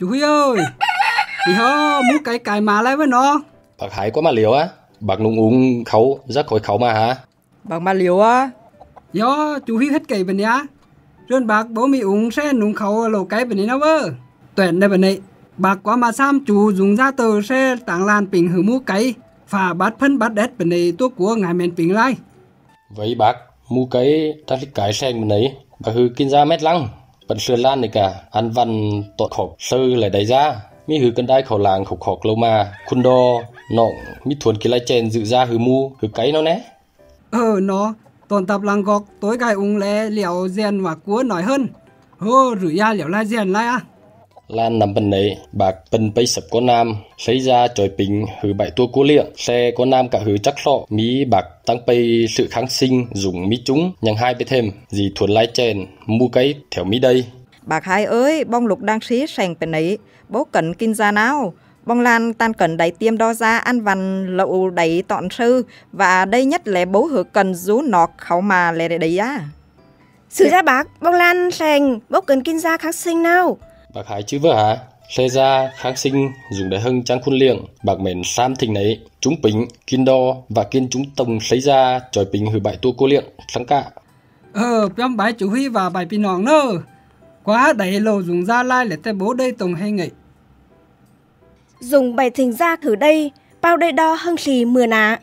chú Huy ơi. Thì hơ muốn cái cài mà lại với nó. Bạc hải có mà liều á. Bạc nung uống khẩu rất khỏi khẩu mà hả? Bạc mà liều á. Do chú Huy hết cày bên nhá rồi bạc bố mi uống sẽ nung khẩu lẩu cái bên này nó vơ. Tuyển đây bên này. Bạc quá mà sam chú dùng ra tờ sẽ tặng lan bình hử mu cái. Phà bắt phân bắt đét bên này tôi của ngài men bình lại. Vậy bạc mu cái ta thích cái sen bên này. Bạc hư kinh ra mét lăng ปันเสือล้านนี่กะอันวันตดขอกซื้อหลายได้จ้ามีหือกันได้เขาลางเขาขอกเรามา คุณดอน่องมีถวนกิไลเจน dự ra หือมูหือไกเนาะแน่เออเนาะตอนตับลังกอกตัวไก่องแลเหลียวเจียนว่ากัวหน่อยเฮินโหหรือยาเหลียวลเจียนลาอะ lan nằm bên này bạc bên bay sập có nam lấy ra trời bình hư bại tua cố liệng. Xe có nam cả hư chắc sọ mí bạc tăng bay sự kháng sinh dùng mí chúng nhằng hai bên thêm gì thuần lai chèn mu cái theo mí đây. Bạc hai ơi bông lục đang xí sành bên ấy bố cần kinh ra nào. Bông lan tan cần đẩy tiêm đo ra ăn văn lậu đẩy tọn sư và đây nhất là bố hứa cần rú nọt khẩu mà lệ đấy á. Sự ra bác bông lan sành bố cần kinh ra kháng sinh nào bạc hải chứ vợ hả xe ra kháng sinh dùng để hưng trang khuôn liệng bạc mền sam thình ấy chúng bình kiên đo và kiên chúng tông lấy ra trời bình hư bại tua cô liệng sáng cả ờ trong bài chủ huy và bài pin nòng nơ. Quá đầy lầu dùng ra lai để tay bố đây tổng hay nghỉ dùng bài thình ra thử đây bao đây đo hưng xì mưa nạ